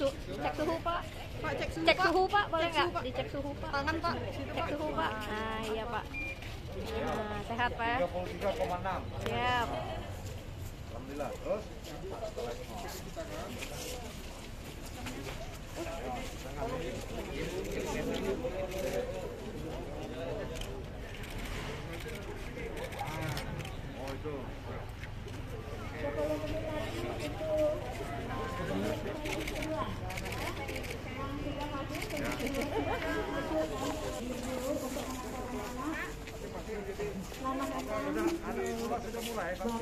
Su- cek suhu pak. Pak cek suhu cek Pak. suhu pak boleh nggak? suhu, Pak. dicek suhu pak. Tangan Pak. cek suhu pak. Nah iya pak. Nah, sehat pak. ya 33,6 siap. Alhamdulillah. Terus sudah mulai Pak.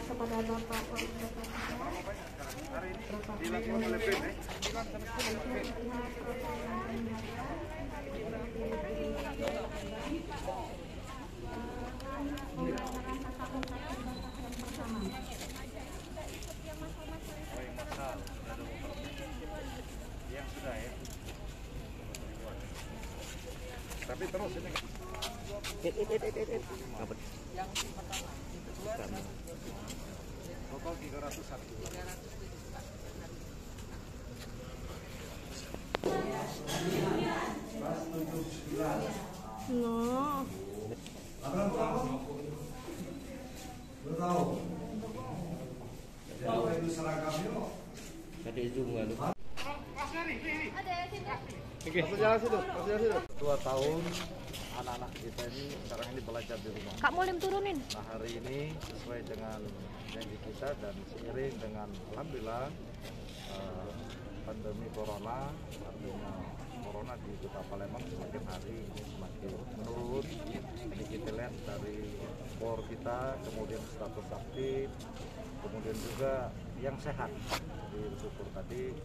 hari ini dilakukan oleh BIM ya. Yang Yang sudah ya. Tapi terus ini. Total 301. no Dua tahun anak-anak kita ini sekarang ini belajar di rumah. kak Mulim turunin Nah hari ini sesuai dengan janji kita dan seiring dengan alhamdulillah eh, pandemi corona artinya corona di kota Palembang semakin hari ini semakin menurun. Ini kita lihat dari bor kita, kemudian status aktif, kemudian juga yang sehat. Jadi syukur tadi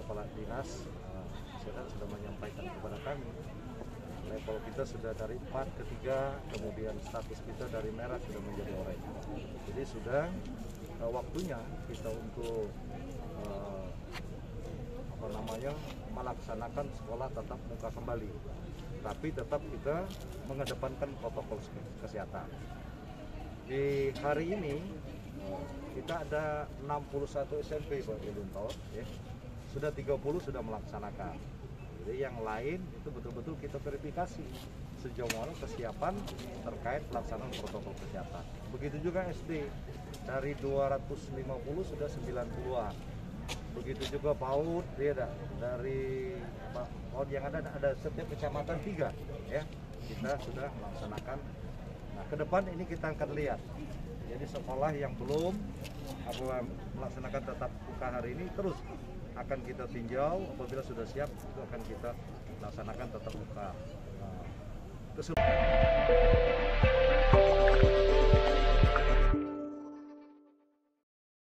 kepala dinas eh, kesehatan sudah menyampaikan kepada kami level kita sudah dari 4 ke 3 kemudian status kita dari merah sudah menjadi oranye jadi sudah eh, waktunya kita untuk eh, apa namanya melaksanakan sekolah tatap muka kembali tapi tetap kita mengedepankan protokol kes- kesehatan di hari ini kita ada 61 SMP Pak Iluntor ya. Sudah 30 sudah melaksanakan. Jadi yang lain itu betul-betul kita verifikasi sejauh mana kesiapan terkait pelaksanaan protokol kesehatan. Begitu juga SD dari 250 sudah 90-an. Begitu juga PAUD dia ada dari PAUD yang ada ada setiap kecamatan tiga ya. Kita sudah melaksanakan Nah, ke depan ini kita akan lihat. Jadi sekolah yang belum melaksanakan tatap muka hari ini terus akan kita tinjau apabila sudah siap itu akan kita laksanakan tatap muka. Nah,